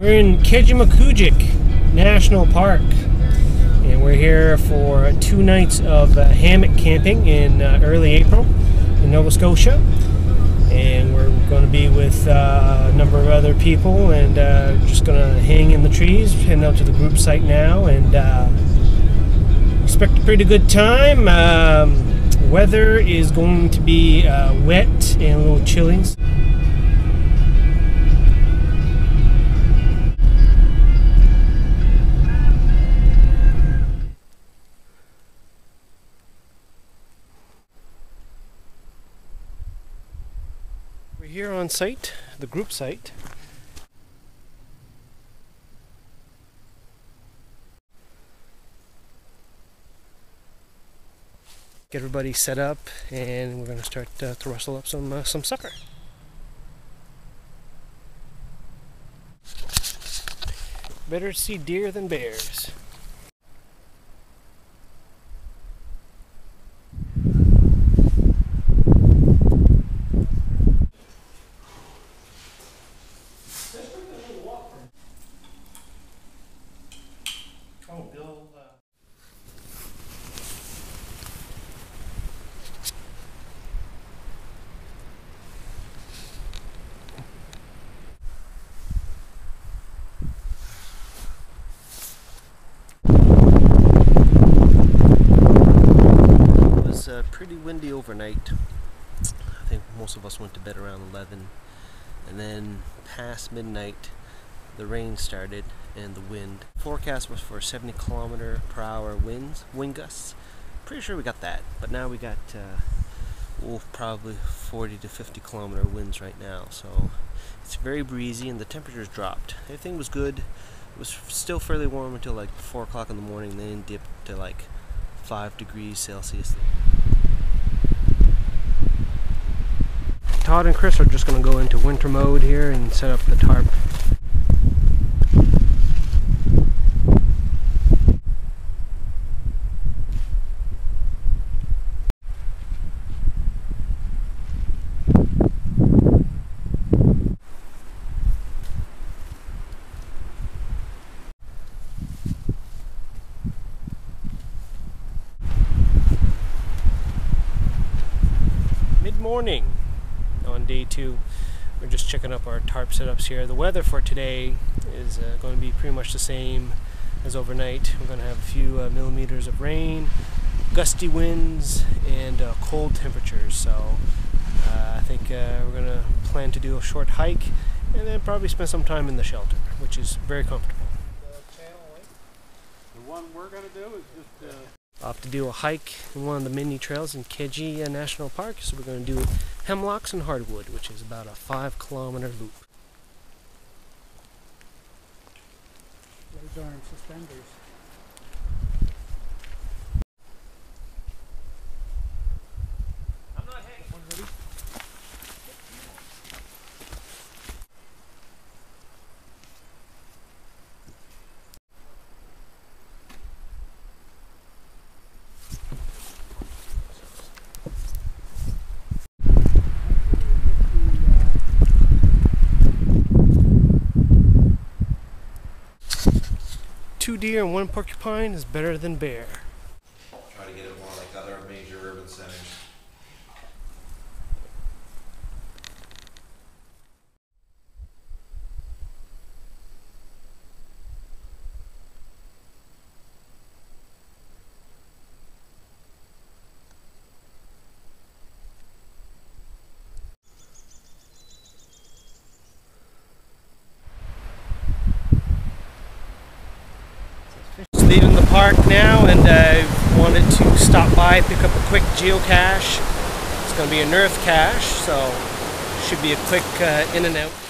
We're in Kejimkujik National Park, and we're here for two nights of uh, hammock camping in uh, early April in Nova Scotia. And we're going to be with uh, a number of other people and uh, just going to hang in the trees, heading out to the group site now, and uh, expect a pretty good time. Um, weather is going to be uh, wet and a little chilly. Site, the group site. Get everybody set up, and we're going to start uh, to rustle up some uh, some sucker. Better see deer than bears. Oh, Bill. Uh... It was uh, pretty windy overnight. I think most of us went to bed around 11. And then past midnight, the rain started and the wind. Forecast was for 70 kilometer per hour winds, wind gusts. Pretty sure we got that, but now we got uh, probably 40 to 50 kilometer winds right now. So it's very breezy and the temperatures dropped. Everything was good. It was still fairly warm until like 4 o'clock in the morning, then dipped to like 5 degrees Celsius. Todd and Chris are just going to go into winter mode here and set up the tarp. Mid-morning on day two. We're just checking up our tarp setups here. The weather for today is uh, going to be pretty much the same as overnight. We're going to have a few uh, millimeters of rain, gusty winds, and uh, cold temperatures. So uh, I think uh, we're going to plan to do a short hike and then probably spend some time in the shelter, which is very comfortable. The one we're gonna do is just, uh, off to do a hike in one of the mini trails in Keji National Park. So we're going to do Hemlocks and Hardwood, which is about a five kilometer loop. Those aren't suspenders. Two deer and one porcupine is better than bear. Try to get it more like other major urban centers. Just leaving the park now, and I wanted to stop by, pick up a quick geocache. It's going to be a Nerf cache, so should be a quick uh, in and out.